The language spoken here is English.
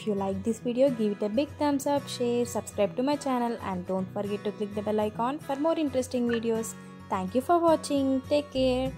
If you like this video, give it a big thumbs up, share, subscribe to my channel and don't forget to click the bell icon for more interesting videos. Thank you for watching. Take care.